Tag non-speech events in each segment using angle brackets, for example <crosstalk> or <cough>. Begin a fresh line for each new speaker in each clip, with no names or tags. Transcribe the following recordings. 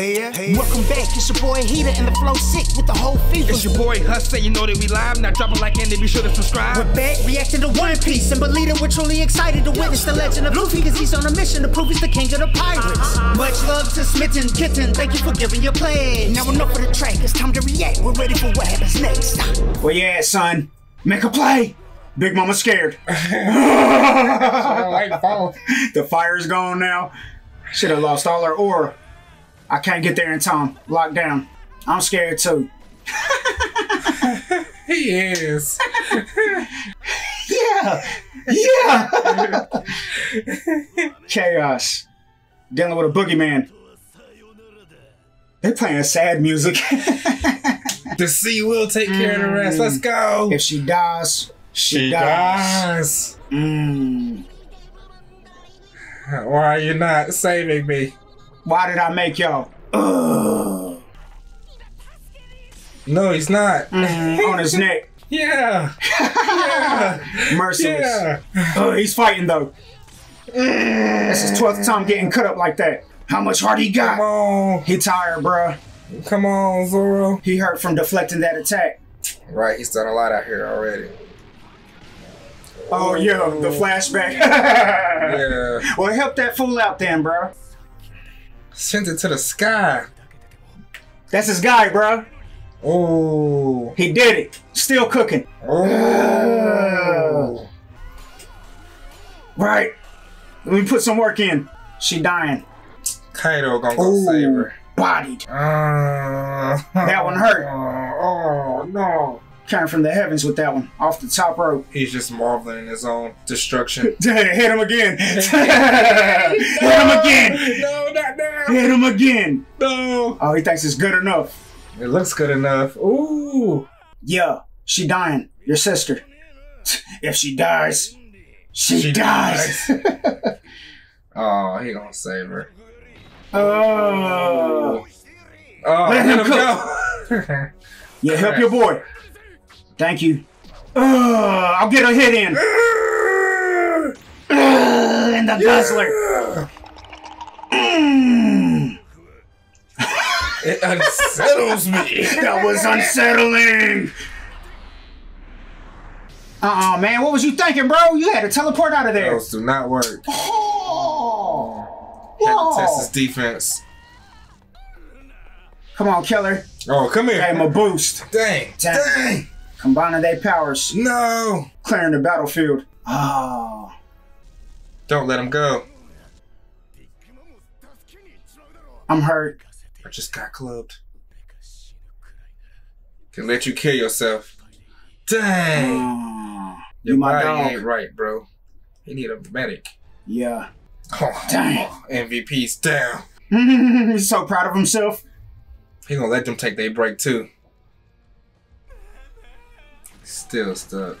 Hey yeah, hey Welcome back, it's your boy Heatah and the flow sick with the whole fever.
It's your boy Hus, you know that we live. Now drop a like and be sure to subscribe.
We're back, reacting to One Piece, and believe it, we're truly excited to witness the legend of Luffy, cause he's on a mission to prove he's the king of the pirates. Uh-huh. Much love to Smitten Kitten, thank you for giving your pledge. Now enough for the track, it's time to react. We're ready for what happens next.
Well, yeah, son, make a play. Big Mama scared. <laughs> <laughs> the fire's gone now. Should have lost all her aura. I can't get there in time. Locked down. I'm scared too. <laughs>
he is. <laughs>
yeah. Yeah. <laughs> Chaos. Dealing with a boogeyman. They're playing sad music.
the sea will take care of the rest. Let's go.
If she dies, she,
she
dies.
dies. Mm. Why are you not saving me?
Why did I make y'all? Ugh.
No, he's not.
Mm, on his <laughs> neck.
Yeah. yeah. <laughs>
Merciless. Yeah. Uh, he's fighting though. This is 12th time getting cut up like that. How much heart he got?
Come on.
He tired, bruh.
Come on, Zoro.
He hurt from deflecting that attack.
Right, he's done a lot out here already.
Oh, yeah, the flashback. <laughs> yeah. Well, help that fool out then, bro.
Sent it to the sky.
That's his guy, bro.
Oh.
He did it. Still cooking.
Oh.
right. Let me put some work in. She dying.
Kaido gonna go Ooh. save her.
Bodied. Uh, that one hurt.
Uh, <laughs> oh, no
came from the heavens with that one off the top rope.
He's just marveling in his own destruction. <laughs>
Hit him again. <laughs> Hit him again.
No.
Hit him again.
No.
Oh, he thinks it's good enough.
It looks good enough. Ooh.
Yeah, she dying. Your sister. <laughs> If she dies, she, she dies. dies. <laughs>
oh, he gonna save her.
Oh.
Oh,
let him, him go. <laughs> yeah, help your boy. Thank you. Uh, I'll get a hit in. Uh, and the guzzler. Mm.
It unsettles me.
that was unsettling. Uh-uh, man. What was you thinking, bro? You had to teleport out of there.
Those do not work.
Oh.
Had to test his defense.
Come on, killer.
Oh, come here.
Gave him a boost.
Dang. Dang. Dang.
Combining their powers.
No.
Clearing the battlefield. Oh.
Don't let him go.
I'm hurt.
I just got clubbed. Can let you kill yourself. Dang. Oh, Your you body dog. ain't right, bro. You need a medic.
Yeah.
Oh, Dang. MVP's down. <laughs>
He's so proud of himself.
He gonna let them take their break too. Still stuck.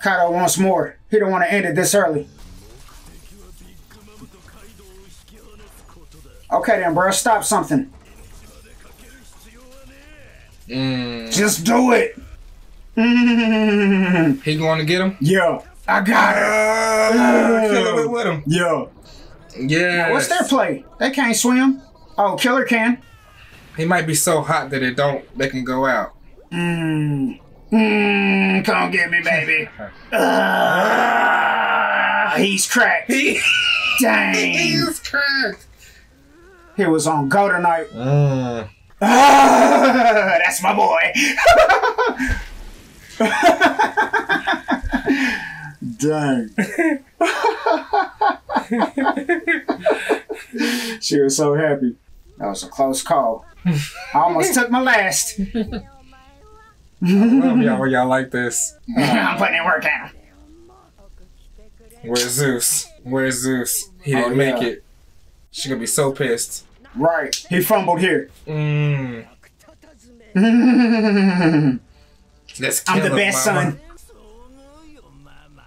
Kaido wants more. He don't want to end it this early. Okay then, bro. Stop something.
Mm.
Just do it.
Mm. He going to get him?
Yeah. I got it.
Uh, kill him with him.
Yeah.
Yeah.
What's their play? They can't swim. Oh, Killer can.
He might be so hot that it don't. They can go out.
Mmm. Mmm, come get me, baby. <laughs> Uh, he's cracked. He, <laughs> Dang.
He's cracked.
He was on go tonight.
Uh.
Ah, that's my boy. Dang. she was so happy. That was a close call. I almost took my last.
I love y'all y'all like this.
I'm putting in work out.
Where's Zeus? Where's Zeus? He didn't oh, yeah. make it. She gonna be so pissed.
Right. He fumbled here.
Mm. <laughs> Let's kill
I'm the best mama. son.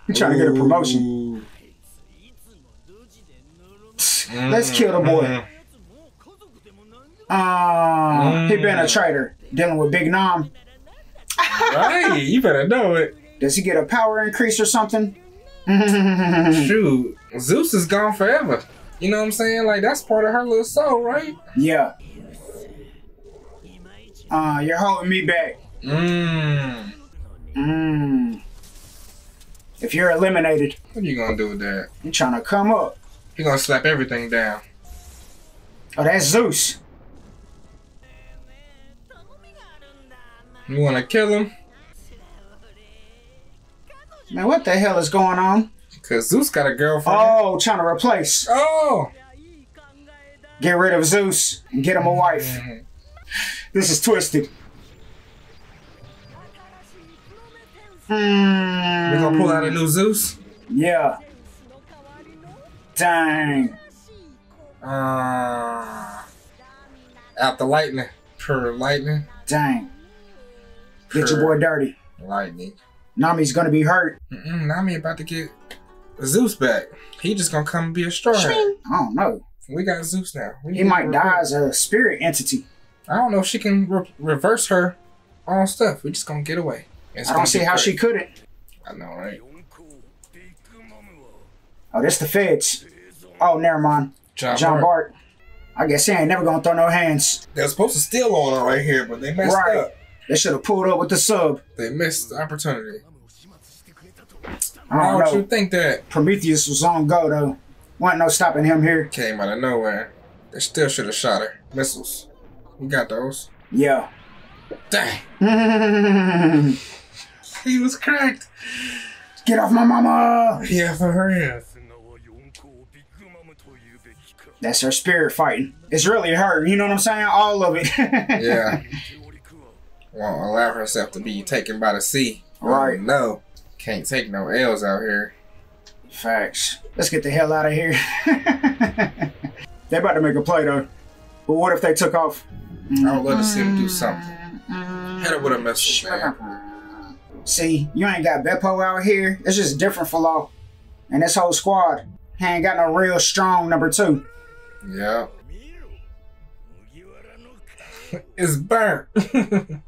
He's trying Ooh. to get a promotion. Mm. Let's kill the boy. Mm. Uh, mm. he been a traitor, dealing with Big Mom
right, you better know it.
Does he get a power increase or something? <laughs>
Shoot, Zeus is gone forever. You know what I'm saying? Like that's part of her little soul, right?
Yeah. Uh, you're holding me back.
Mmm.
Mmm. If you're eliminated,
What are you gonna do with that?
you're trying to come up.
He gonna slap everything down.
Oh, that's Zeus.
You wanna kill him?
Man, what the hell is going on?
Cause Zeus got a girlfriend.
Oh, trying to replace.
Oh.
Get rid of Zeus and get him a wife.
Mhm.
This is twisted. Hmm.
We gonna pull out a new Zeus?
Yeah. Dang.
Uh, out the lightning. Per lightning.
Dang. Get your boy dirty.
Lightning.
Nami's gonna be hurt.
Mm-mm, Nami about to get Zeus back. He just gonna come and be a straw hat.
I don't know.
We got Zeus now. We
He might die as a spirit entity.
I don't know if she can re- reverse her own stuff. We just gonna get away. It's
I
gonna
don't see how
great.
she couldn't.
I know, right?
Oh, that's the feds. Oh, never mind.
John,
Jean
Bart.
Bart. I guess he ain't never gonna throw no hands.
They're supposed to steal on her right here, but they messed
Right.
up.
They should have pulled up with the sub.
They missed the opportunity.
I
Why
don't know.
you think that
Prometheus was on go though. Wasn't no stopping him here.
came out of nowhere? They still should have shot her. Missiles. We got those.
Yeah.
Dang. <laughs> He was cracked.
Get off my mama!
Yeah, for real.
That's her spirit fighting. It's really her. You know what I'm saying? All of it. <laughs>
Yeah. Won't allow herself to be taken by the sea.
Right.
No. Can't take no L's out here.
Facts. Let's get the hell out of here. <laughs> they about to make a play though. But what if they took off?
I would love to see him do something. Mm-hmm. Hit her with a missile, man.
See, you ain't got Bepo out here. It's just different for law. And this whole squad. He ain't got no real strong number two.
Yeah. <laughs> it's burnt.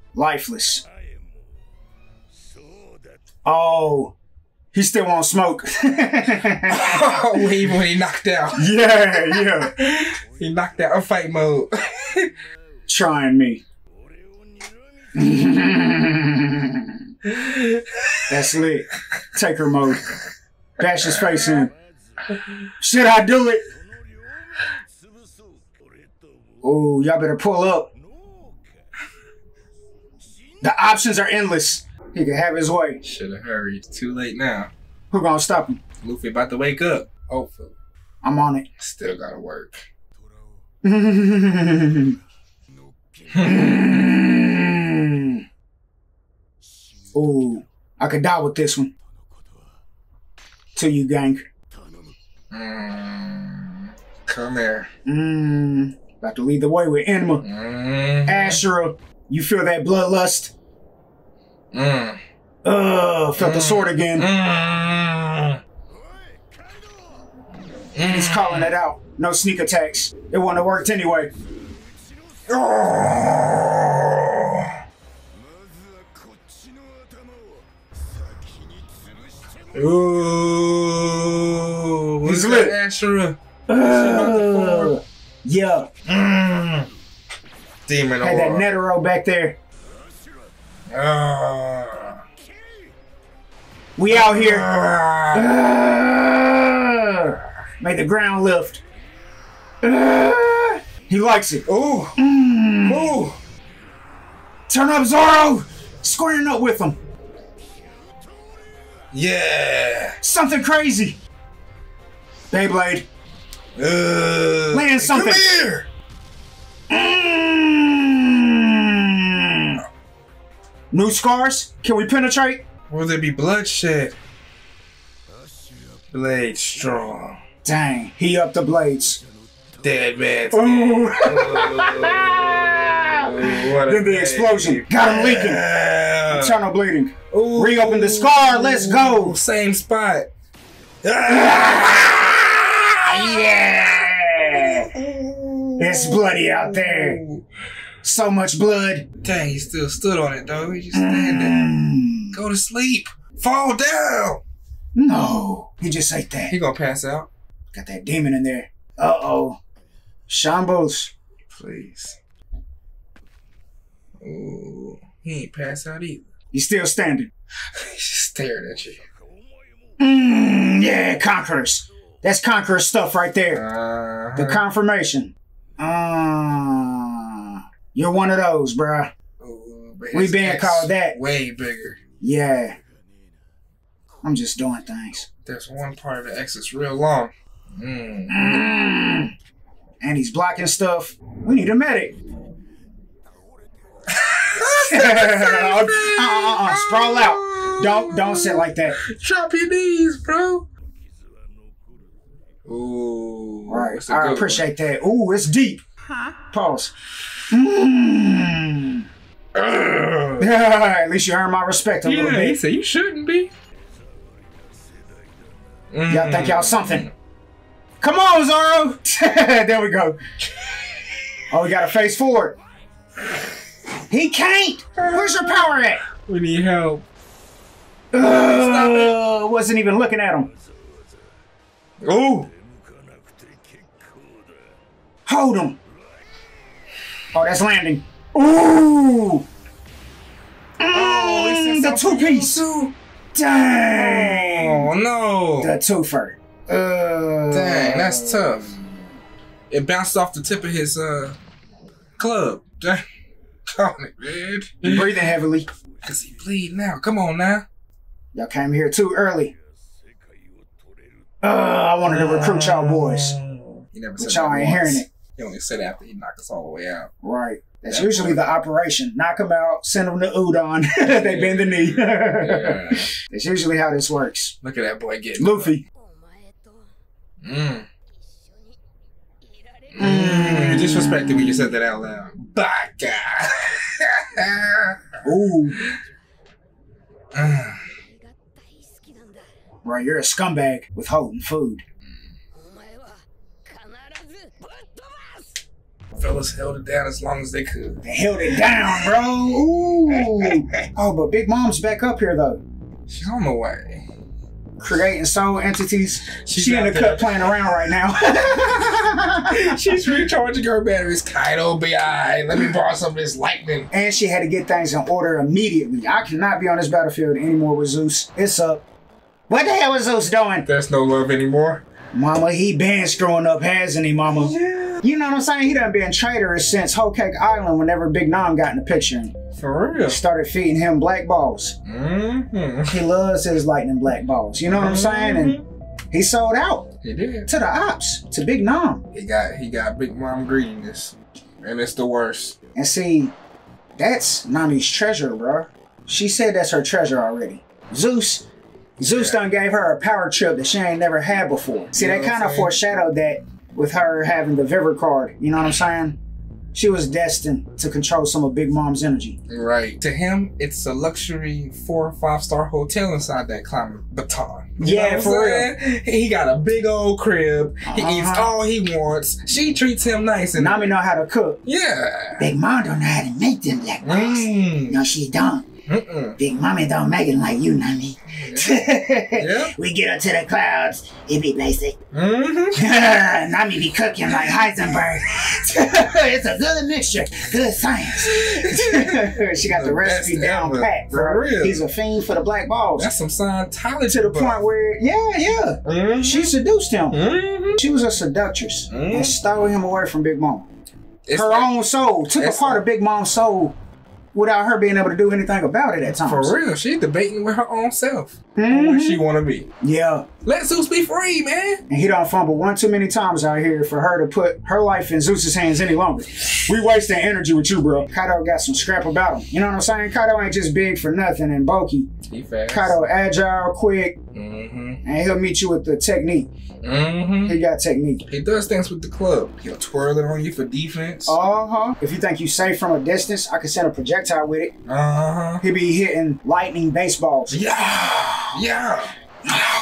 <laughs>
Lifeless. Oh. He still won't smoke. <laughs>
oh, even when he knocked out. <laughs>
yeah. Yeah.
he knocked out a fight mode.
Trying me. That's lit. Taker mode. Bash his face in. Should I do it? Oh, y'all better pull up. The options are endless. He can have his way.
Should have hurried. Too late now.
Who gonna stop him?
Luffy about to wake up. Hopefully.
I'm on it.
Still gotta work. <laughs>
Ooh, I could die with this one. To you, gang.
Mm, come here.
Mmm. About to lead the way with Enma.
Mm,
Ashura, you feel that bloodlust?
Mm,
Ugh, felt the sword again.
mm.
He's calling it out. No sneak attacks. It wouldn't have worked anyway.
Ooh,
He's lit.
Ashura?
Ugh. Yeah,
Mm. Demon
had that. Netero back there.
Ah.
We out here. Ugh. Made the ground lift. Ugh. He likes it.
Ooh,
Mm.
ooh.
Turn up Zoro! Squaring up with him.
Yeah.
Something crazy. Beyblade.
Uh,
Land something.
Come here.
Mm. New scars? Can we penetrate?
Will there be bloodshed? Blade strong.
Dang, he upped the blades.
Dead man.
Ooh. <laughs> Then the
day.
explosion. Got him leaking.
Yeah.
Internal bleeding.
Ooh.
Reopen the scar. Let's go.
Same spot. Ah.
Yeah. It's bloody out there. So much blood.
Dang, he still stood on it though. He just standing.
Mm.
Go to sleep. Fall down.
No, he just ate that.
He gonna pass out.
Got that demon in there. Uh oh. Shambles.
Please. Ooh, he ain't passed out either.
He's still standing. <laughs>
He's just staring at you.
Mm, yeah, conquerors. That's conqueror stuff right there.
Uh-huh.
The confirmation. Uh, you're one of those, bruh.
Ooh,
We been called that.
Way bigger.
Yeah. I'm just doing things.
There's one part of the X that's real long. Mm.
Mm. And he's blocking stuff. We need a medic. <laughs> uh, uh, uh, sprawl out. Don't don't sit like that.
Chop your knees, bro. Ooh.
All right, I appreciate that. Ooh, it's deep. Pause. Mm. <laughs> At least you earned my respect a little
Yeah, he
bit.
said you shouldn't be.
Y'all think y'all
Mm.
something? Come on, Zoro. <laughs> there we go. Oh, we got to face forward. He can't. Where's your power at?
We need help.
Uh, wasn't even looking at him.
Ooh.
Hold him. Oh, that's landing. Ooh. Mm, the two piece. Dang.
Oh no.
The twofer. Uh,
Dang, that's tough. It bounced off the tip of his uh club. Dang. <laughs> Come on, man.
Breathing heavily.
Cause he bleed now. Come on now.
Y'all came here too early. Uh, I wanted to recruit y'all boys.
He never said
But y'all ain't hearing it.
He only said after he knocked us all the way out.
Right. That's usually the operation. Knock them out, send them to Udon. <laughs> they yeah. bend the knee.
yeah. <laughs>
That's usually how this works.
Look at that boy getting
Luffy.
Mmm.
Mm. mm. mm. Disrespected when you said that out loud. Baka. <laughs>
Ooh.
Mm.
Bro, you're a scumbag
with holding food.
Fellas held it down as long as they could.
They held it down, bro. <laughs> Ooh. Oh, but Big Mom's back up here though.
She's on the way.
Creating soul entities.
She's
she in the cut playing around right now. <laughs>
She's recharging her batteries. Kaido, BI. Let me borrow some of this lightning.
and she had to get things in order immediately. I cannot be on this battlefield anymore with Zeus. It's up. What the hell is Zeus doing?
There's no love anymore.
Mama, he been screwing up, hasn't he, Mama? You know what I'm saying? He done been traitorous since Whole Cake Island whenever Big Mom got in the picture
For real.
started feeding him black balls.
Mm-hmm.
He loves his lightning black balls. You know what I'm saying? And he sold out
He did.
to the ops, to Big Mom.
He got he got big mom greediness. And it's the worst.
And see, that's Nami's treasure, bro. She said that's her treasure already. Zeus, Zeus
Yeah.
done gave her a power trip that she ain't never had before. See,
You know
they kind of foreshadowed that with her having the Vivre card. You know what I'm saying? She was destined to control some of Big Mom's energy.
Right. To him, it's a luxury four or five star hotel inside that climbing baton. You
Yeah,
know what
for
I'm saying? He got a big old crib. He eats
Uh-huh.
all he wants. She treats him nice and
Nami know how to cook.
Yeah.
Big Mom don't know how to make them black balls.
Mm.
No, she don't.
Mm-mm.
Big Mommy don't make it like you, Nami.
Yeah. <laughs>
we get up to the clouds, it be basic.
Mm-hmm. <laughs>
Nami be cooking like Heisenberg. <laughs> it's a good mixture, good science.
she got the,
The
recipe down
ever,
pat,
for
bro.
real.
He's a fiend for the black balls.
That's some Scientology.
to the point where, yeah, yeah.
Mm-hmm.
She seduced him.
Mm-hmm.
She was a seductress and stole him away from Big Mom.
It's
her
like-
own soul took a part
like-
of Big Mom's soul without her being able to do anything about it at times.
For real, she's debating with her own self.
Mhm.
Where she wanna be.
Yeah,
Let Zeus be free, man.
and he don't fumble one too many times out here for her to put her life in Zeus's hands any longer. We wasting energy with you, bro. Kaido got some scrap about him. You know what I'm saying? Kaido ain't just big for nothing, and bulky.
He fast.
Kaido agile, quick,
Mm-hmm.
and he'll meet you with the technique.
Mm-hmm.
He got technique.
He does things with the club. He'll twirl it on you for defense.
Uh huh. If you think you safe from a distance, I can send a projectile with it.
Uh-huh.
He be hitting lightning baseballs
Yeah. Yeah.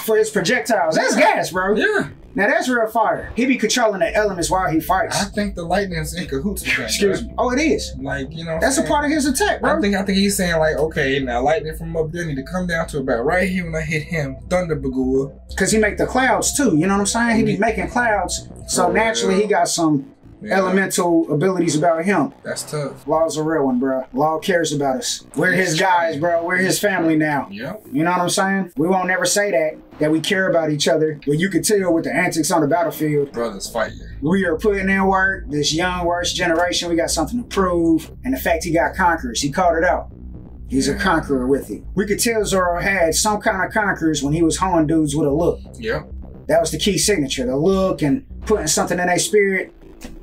for his projectiles. That's gas, bro.
Yeah.
Now that's real fire. He be controlling the elements while he fights.
I think the lightning's in cahoots with that.
Excuse
bro.
me. Oh, it is.
Like, you know.
That's a part of his attack, bro.
I think I think he's saying like, okay, now lightning from up there need to come down to about right here when I hit him. Thunder Bagua.
Cause he make the clouds too. You know what I'm saying? He be making clouds. So
For
naturally,
real.
he got some
Yeah.
elemental abilities about him.
That's tough.
Law's a real one, bro. Law cares about us. We're his guys, bro. We're his family now.
Yep.
You know what I'm saying? We won't never say that, that we care about each other. But you can tell with the antics on the battlefield.
Brothers fighting.
We are putting in work. This young, worst generation, we got something to prove. And the fact he got conquerors, he called it out. He's a conqueror with it. We could tell Zoro had some kind of conquerors when he was hoeing dudes with a look.
Yep.
That was the key signature, the look and putting something in their spirit.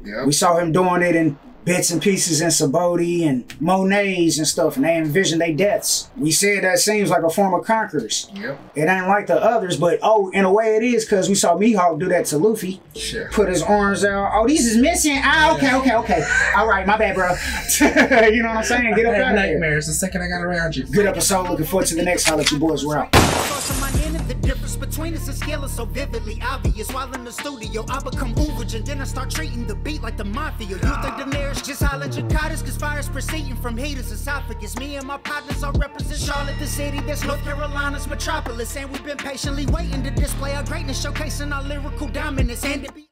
Yep.
We saw him doing it in bits and pieces in Sabaody and Monets and stuff, and they envision their deaths. We said that seems like a form of conquerors.
Yep.
It ain't like the others, but oh, in a way it is, because we saw Mihawk do that to Luffy.
Shit.
Put his arms out. Oh, these is missing. Ah, okay, okay, okay. All right, my bad, bro. <laughs> you know what I'm saying? Get up
I
out of here.
nightmares the second I got around you.
Good episode. Looking forward to the next. I'll let you boys route.
Cause of the difference between us and scale is so vividly obvious. While in the studio, I become Uberage and then I start treating the beat like the mafia. You think Just holler Jakartas, cause fire's proceeding from heaters esophagus. Me and my partners all represent Charlotte, the city that's North Carolina's metropolis. And we've been patiently waiting to display our greatness, showcasing our lyrical dominance. And to be